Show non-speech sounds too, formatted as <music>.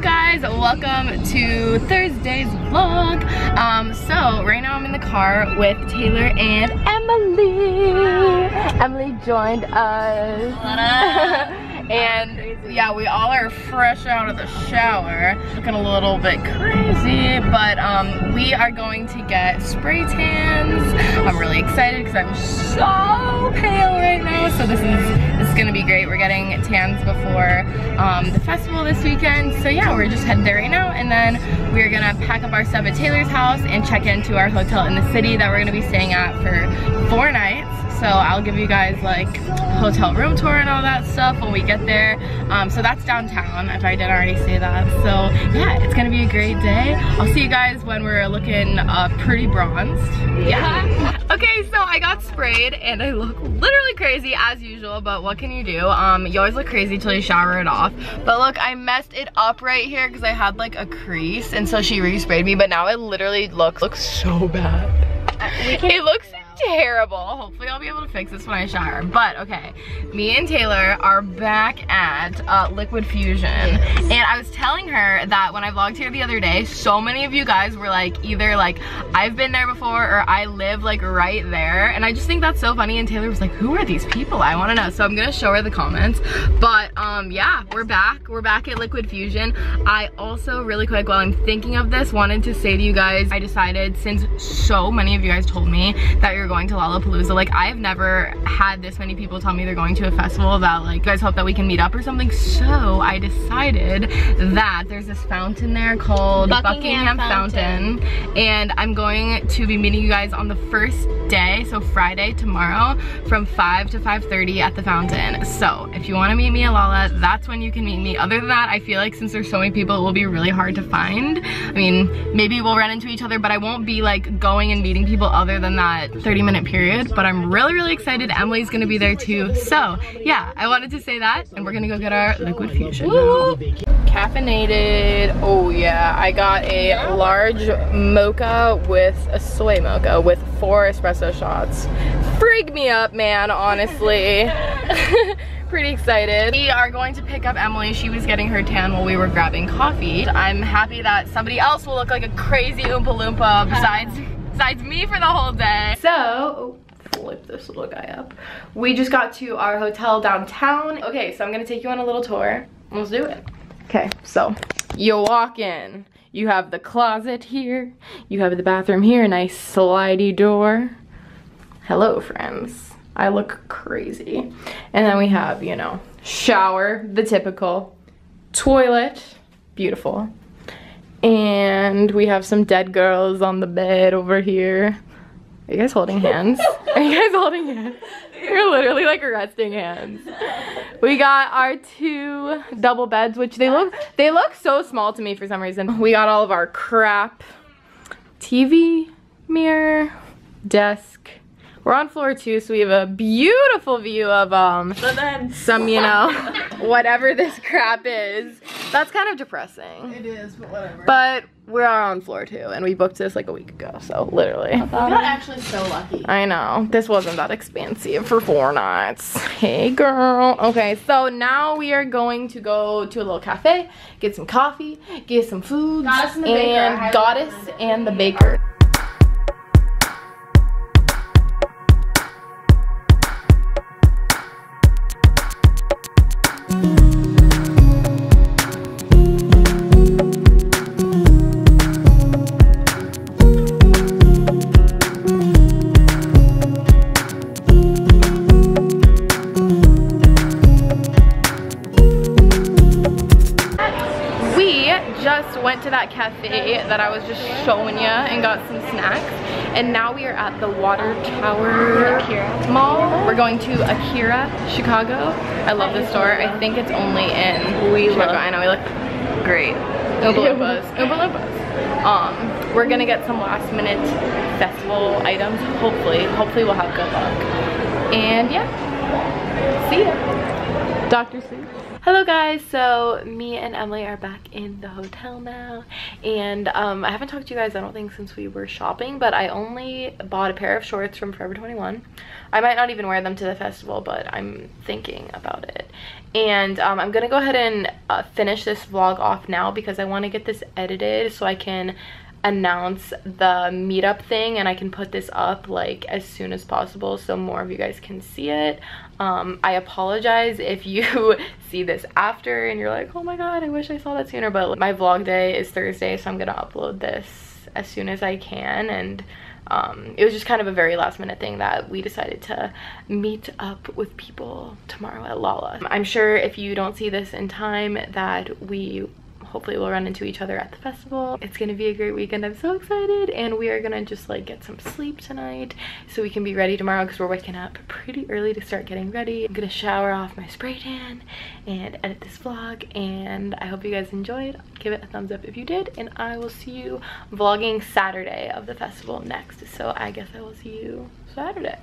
Guys, welcome to Thursday's vlog. Um, so right now I'm in the car with Taylor and Emily. Emily joined us. And yeah, we all are fresh out of the shower. Looking a little bit crazy, but um, we are going to get spray tans. I'm really excited because I'm so pale right now. So this is this is gonna be great. We're getting tans before um, the festival this weekend. So yeah, we're just headed there right now, and then we're gonna pack up our stuff at Taylor's house and check into our hotel in the city that we're gonna be staying at for four nights so I'll give you guys like hotel room tour and all that stuff when we get there. Um, so that's downtown if I didn't already say that. So yeah it's gonna be a great day. I'll see you guys when we're looking uh, pretty bronzed. Yeah. Okay so I got sprayed and I look literally crazy as usual but what can you do? Um, you always look crazy till you shower it off. But look I messed it up right here because I had like a crease and so she resprayed me but now it literally looks looks so bad. It looks terrible. Hopefully I'll be able to fix this when I shower. But okay, me and Taylor are back at uh, Liquid Fusion. And I was telling her that when I vlogged here the other day, so many of you guys were like, either like, I've been there before or I live like right there. And I just think that's so funny. And Taylor was like, who are these people? I wanna know. So I'm gonna show her the comments. But um, yeah, we're back. We're back at Liquid Fusion. I also, really quick, while I'm thinking of this, wanted to say to you guys, I decided since so many of you guys told me that you're going to Lollapalooza. Like I've never had this many people tell me they're going to a festival that like, you guys hope that we can meet up or something. So I decided that there's this fountain there called Buckingham, Buckingham fountain. fountain. And I'm going to be meeting you guys on the first day, so Friday, tomorrow, from 5 to 5.30 at the fountain. So if you wanna meet me at Lolla, that's when you can meet me. Other than that, I feel like since there's so many people, it will be really hard to find. I mean, maybe we'll run into each other, but I won't be like going and meeting people other than that 30 minute period. But I'm really, really excited. Emily's gonna be there too. So yeah, I wanted to say that and we're gonna go get our liquid fusion Caffeinated, oh yeah. I got a large mocha with a soy mocha with four espresso shots. Freak me up, man, honestly. <laughs> pretty excited. We are going to pick up Emily. She was getting her tan while we were grabbing coffee. I'm happy that somebody else will look like a crazy Oompa Loompa besides, besides me for the whole day. So, flip this little guy up. We just got to our hotel downtown. Okay, so I'm gonna take you on a little tour. Let's do it. Okay, so you walk in. You have the closet here. You have the bathroom here, a nice slidey door. Hello, friends. I look crazy. And then we have, you know, shower, the typical, toilet, beautiful. And we have some dead girls on the bed over here. Are you guys holding hands? <laughs> Are you guys holding hands? You're literally like resting hands. We got our two double beds, which they look they look so small to me for some reason. We got all of our crap. TV, mirror, desk. We're on floor two, so we have a beautiful view of um some, you know, <laughs> whatever this crap is. That's kind of depressing. It is, but whatever. But we're on floor two and we booked this like a week ago so literally. We got actually so lucky. I know. This wasn't that expensive for four nights. Hey girl. Okay so now we are going to go to a little cafe get some coffee get some food and, and goddess and the baker went to that cafe that I was just showing you and got some snacks. And now we are at the Water Tower Akira. Mall. We're going to Akira, Chicago. I love this store. I think it's only in we Chicago. Look. I know, we look great. Oompa Loompas. Um, we're gonna get some last minute festival items, hopefully. Hopefully we'll have good luck. And yeah, see ya. Dr. Seuss. Hello guys, so me and Emily are back in the hotel now and um, I haven't talked to you guys I don't think since we were shopping but I only bought a pair of shorts from Forever 21. I might not even wear them to the festival but I'm thinking about it and um, I'm gonna go ahead and uh, finish this vlog off now because I want to get this edited so I can announce the meetup thing and I can put this up like as soon as possible so more of you guys can see it. Um, I apologize if <laughs> you see this after and you're like, oh my god, I wish I saw that sooner, but my vlog day is Thursday, so I'm gonna upload this as soon as I can and um, it was just kind of a very last minute thing that we decided to meet up with people tomorrow at Lolla. I'm sure if you don't see this in time that we hopefully we'll run into each other at the festival. It's gonna be a great weekend. I'm so excited. And we are gonna just like get some sleep tonight so we can be ready tomorrow because we're waking up pretty early to start getting ready. I'm gonna shower off my spray tan and edit this vlog and i hope you guys enjoyed. Give it a thumbs up if you did and i will see you vlogging saturday of the festival next. So i guess i will see you saturday